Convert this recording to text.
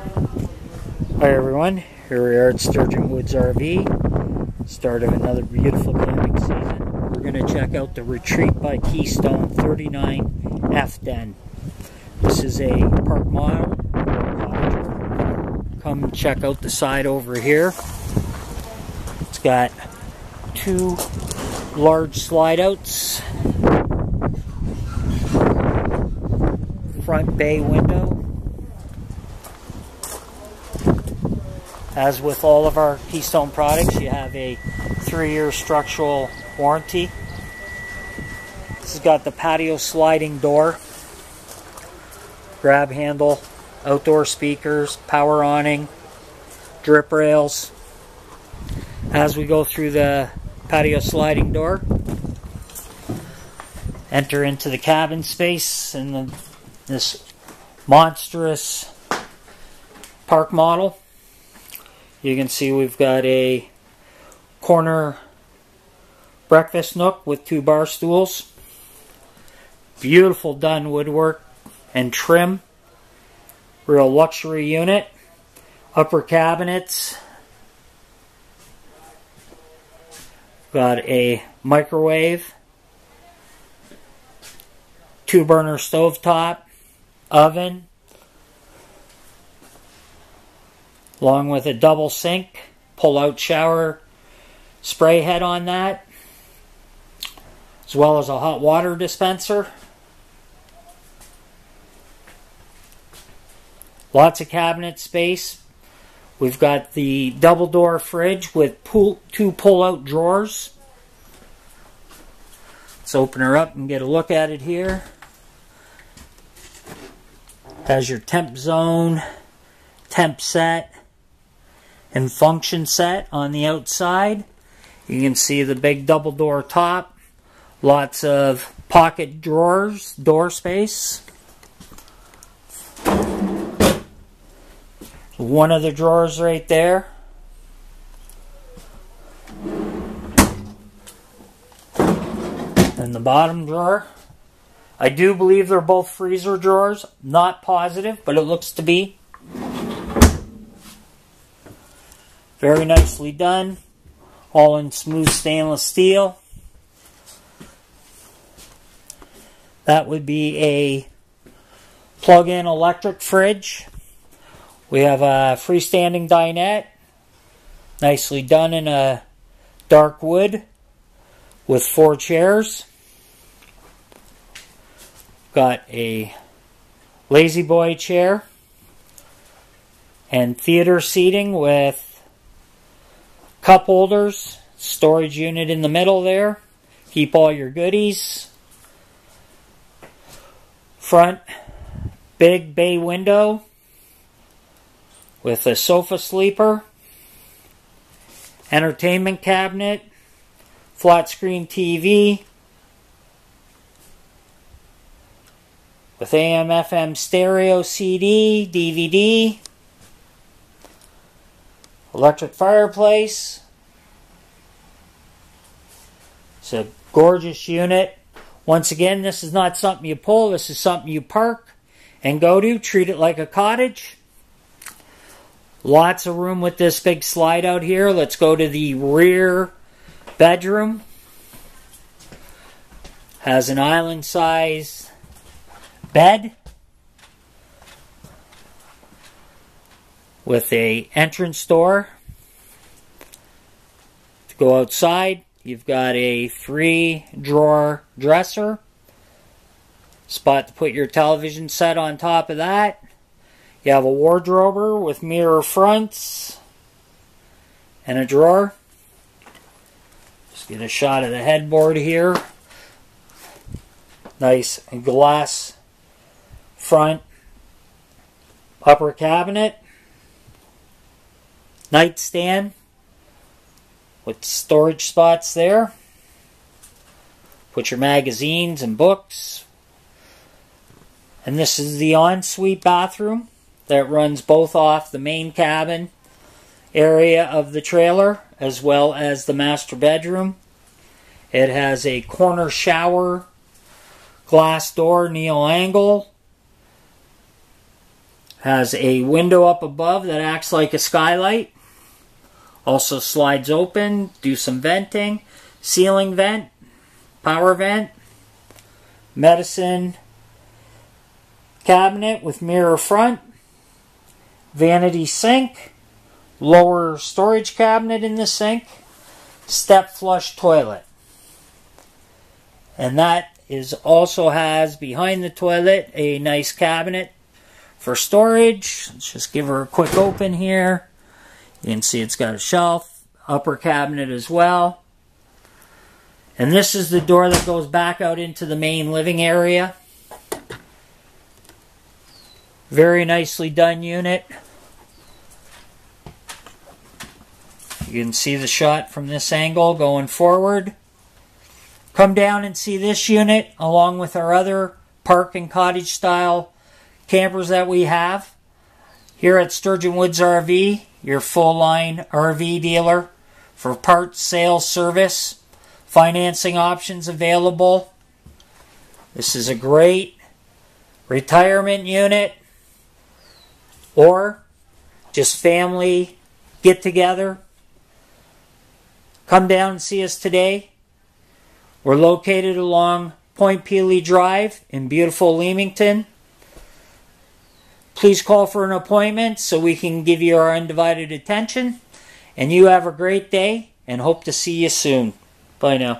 Hi everyone, here we are at Sturgeon Woods RV, start of another beautiful camping season. We're going to check out the Retreat by Keystone 39F Den. This is a park model. Come check out the side over here. It's got two large slide outs, front bay window, As with all of our Keystone products, you have a three-year structural warranty. This has got the patio sliding door, grab handle, outdoor speakers, power awning, drip rails. As we go through the patio sliding door, enter into the cabin space in the, this monstrous park model. You can see we've got a corner breakfast nook with two bar stools. Beautiful done woodwork and trim. Real luxury unit. Upper cabinets. Got a microwave. Two burner stovetop. Oven. Along with a double sink, pull out shower spray head on that, as well as a hot water dispenser. Lots of cabinet space. We've got the double door fridge with pull, two pull out drawers. Let's open her up and get a look at it here. Has your temp zone, temp set, and function set on the outside. You can see the big double door top. Lots of pocket drawers, door space. One of the drawers right there. And the bottom drawer. I do believe they're both freezer drawers. Not positive, but it looks to be. Very nicely done. All in smooth stainless steel. That would be a plug-in electric fridge. We have a freestanding dinette. Nicely done in a dark wood with four chairs. Got a lazy boy chair and theater seating with cup holders, storage unit in the middle there. Keep all your goodies. Front big bay window with a sofa sleeper. Entertainment cabinet. Flat screen TV. With AM FM stereo CD, DVD electric fireplace. It's a gorgeous unit. Once again, this is not something you pull, this is something you park and go to. Treat it like a cottage. Lots of room with this big slide out here. Let's go to the rear bedroom. Has an island size bed. With a entrance door. To go outside, you've got a three drawer dresser. Spot to put your television set on top of that. You have a wardrobe with mirror fronts and a drawer. Just get a shot of the headboard here. Nice glass front upper cabinet nightstand with storage spots there. Put your magazines and books. And this is the ensuite bathroom that runs both off the main cabin area of the trailer as well as the master bedroom. It has a corner shower, glass door, neo angle, Has a window up above that acts like a skylight. Also slides open, do some venting. Ceiling vent, power vent, medicine cabinet with mirror front, vanity sink, lower storage cabinet in the sink, step flush toilet. And that is also has behind the toilet a nice cabinet for storage. Let's just give her a quick open here. You can see it's got a shelf, upper cabinet as well. And this is the door that goes back out into the main living area. Very nicely done unit. You can see the shot from this angle going forward. Come down and see this unit along with our other park and cottage style campers that we have. Here at Sturgeon Woods RV, your full line RV dealer for parts, sales, service, financing options available. This is a great retirement unit or just family get together. Come down and see us today. We're located along Point Pelee Drive in beautiful Leamington. Please call for an appointment so we can give you our undivided attention. And you have a great day and hope to see you soon. Bye now.